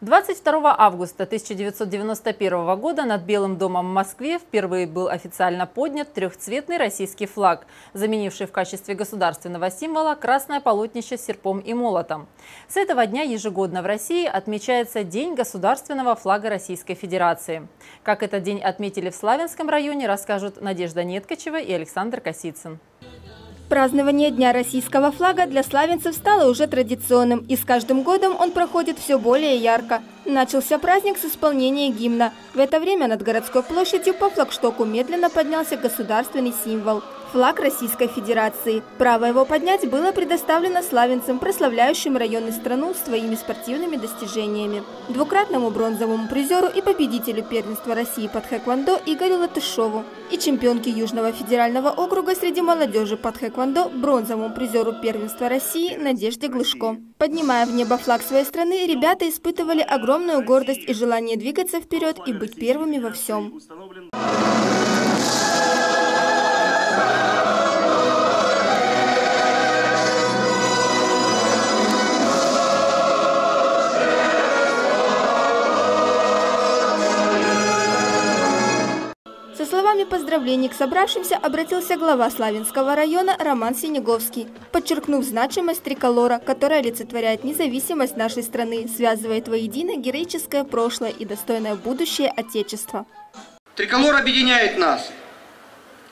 22 августа 1991 года над Белым домом в Москве впервые был официально поднят трехцветный российский флаг, заменивший в качестве государственного символа красное полотнище с серпом и молотом. С этого дня ежегодно в России отмечается День государственного флага Российской Федерации. Как этот день отметили в Славянском районе, расскажут Надежда Неткачева и Александр Косицын. Празднование Дня российского флага для славянцев стало уже традиционным, и с каждым годом он проходит все более ярко. Начался праздник с исполнения гимна. В это время над городской площадью по флагштоку медленно поднялся государственный символ – флаг Российской Федерации. Право его поднять было предоставлено славянцам, прославляющим район и страну своими спортивными достижениями. Двукратному бронзовому призеру и победителю первенства России под хэквондо Игорю Латышову и чемпионке Южного федерального округа среди молодежи под хэквондо бронзовому призеру первенства России Надежде Глышко. Поднимая в небо флаг своей страны, ребята испытывали огромную гордость и желание двигаться вперед и быть первыми во всем. Со словами поздравлений к собравшимся обратился глава Славянского района Роман Синеговский, подчеркнув значимость триколора, которая олицетворяет независимость нашей страны, связывает воедино героическое прошлое и достойное будущее Отечества. Триколор объединяет нас,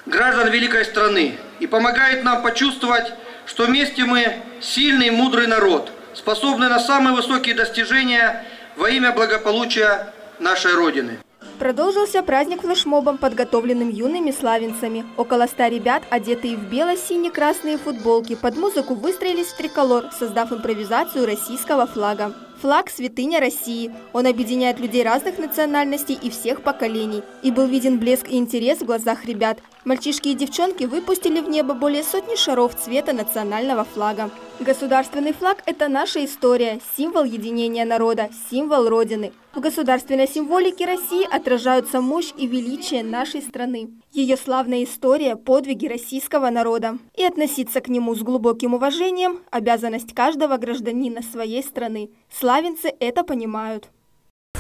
граждан великой страны, и помогает нам почувствовать, что вместе мы сильный, мудрый народ, способный на самые высокие достижения во имя благополучия нашей Родины. Продолжился праздник флешмобом, подготовленным юными славянцами. Около ста ребят, одетые в бело-сине-красные футболки, под музыку выстроились в триколор, создав импровизацию российского флага. Флаг – святыня России. Он объединяет людей разных национальностей и всех поколений. И был виден блеск и интерес в глазах ребят. Мальчишки и девчонки выпустили в небо более сотни шаров цвета национального флага. Государственный флаг – это наша история, символ единения народа, символ Родины. В государственной символике России отражаются мощь и величие нашей страны, ее славная история, подвиги российского народа. И относиться к нему с глубоким уважением – обязанность каждого гражданина своей страны. Славянцы это понимают.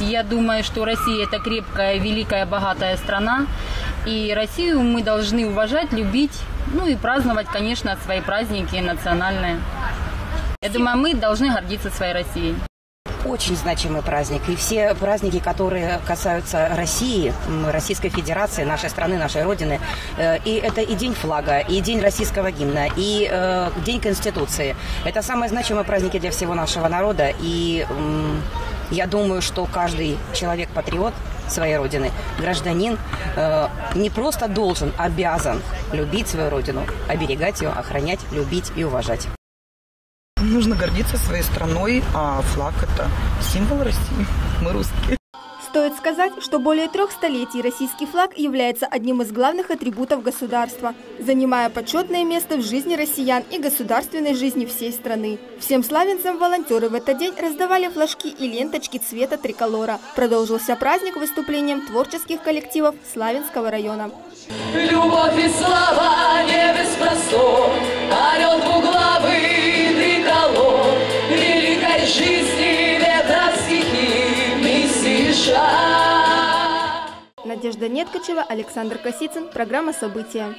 Я думаю, что Россия это крепкая, великая, богатая страна. И Россию мы должны уважать, любить, ну и праздновать, конечно, свои праздники национальные. Я думаю, мы должны гордиться своей Россией. Очень значимый праздник. И все праздники, которые касаются России, Российской Федерации, нашей страны, нашей Родины, э, и это и День флага, и День российского гимна, и э, День Конституции. Это самые значимые праздники для всего нашего народа. И я думаю, что каждый человек-патриот своей Родины, гражданин, э, не просто должен, обязан любить свою Родину, оберегать ее, охранять, любить и уважать. Нужно гордиться своей страной, а флаг – это символ России. Мы русские. Стоит сказать, что более трех столетий российский флаг является одним из главных атрибутов государства, занимая почетное место в жизни россиян и государственной жизни всей страны. Всем славянцам волонтеры в этот день раздавали флажки и ленточки цвета триколора. Продолжился праздник выступлением творческих коллективов Славянского района. Любовь и слава не Надежда Неткачева, Александр Косицын. Программа «События».